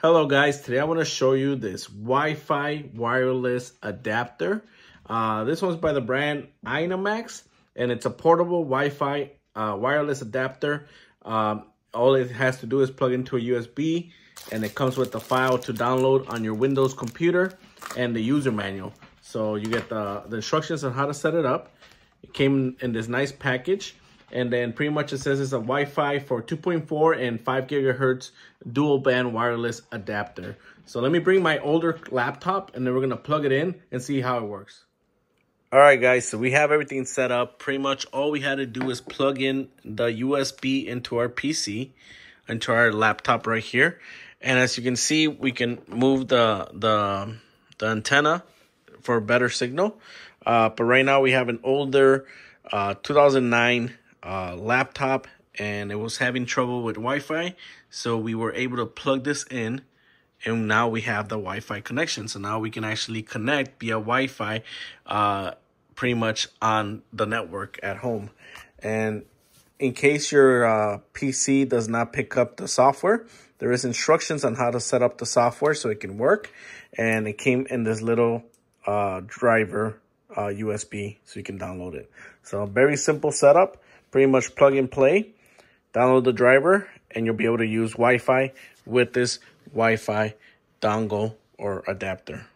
Hello guys, today I want to show you this Wi-Fi wireless adapter. Uh, this one's by the brand Inamax and it's a portable Wi-Fi uh, wireless adapter. Um, all it has to do is plug into a USB and it comes with the file to download on your Windows computer and the user manual. So you get the, the instructions on how to set it up. It came in this nice package. And then pretty much it says it's a Wi-Fi for 2.4 and 5 gigahertz dual band wireless adapter. So let me bring my older laptop and then we're going to plug it in and see how it works. All right, guys, so we have everything set up. Pretty much all we had to do is plug in the USB into our PC, into our laptop right here. And as you can see, we can move the, the, the antenna for a better signal. Uh, but right now we have an older uh, 2009 uh, laptop and it was having trouble with Wi-Fi. So we were able to plug this in and now we have the Wi-Fi connection. So now we can actually connect via Wi-Fi uh, pretty much on the network at home. And in case your uh, PC does not pick up the software, there is instructions on how to set up the software so it can work. And it came in this little uh, driver uh, USB so you can download it. So very simple setup pretty much plug and play, download the driver, and you'll be able to use Wi-Fi with this Wi-Fi dongle or adapter.